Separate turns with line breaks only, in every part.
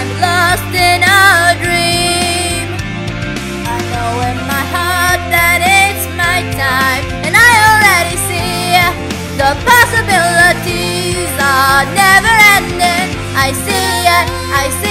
I'm lost in a dream. I know in my heart that it's my time And I already see The possibilities are never ending. I see it, I see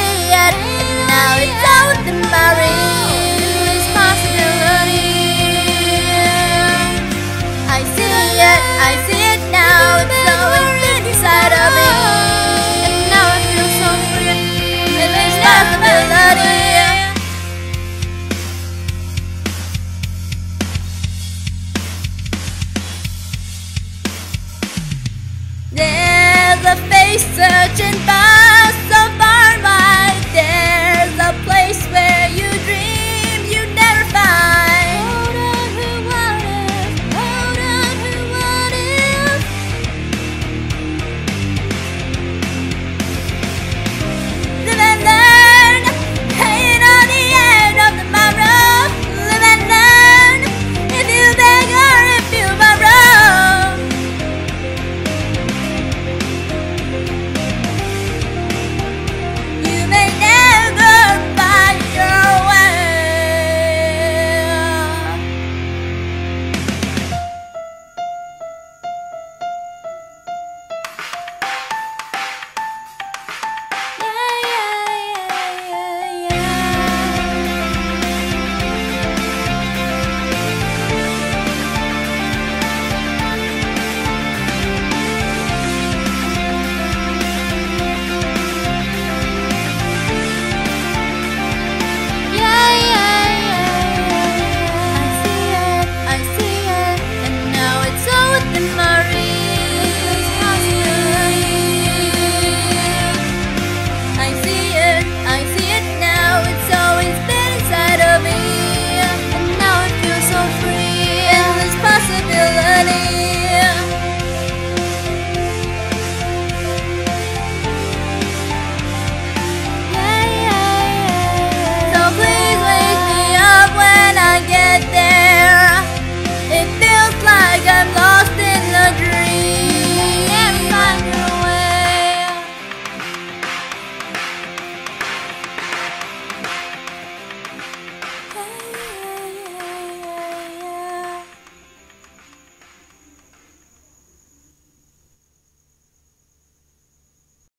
A face searching by